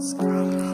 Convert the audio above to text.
scrub.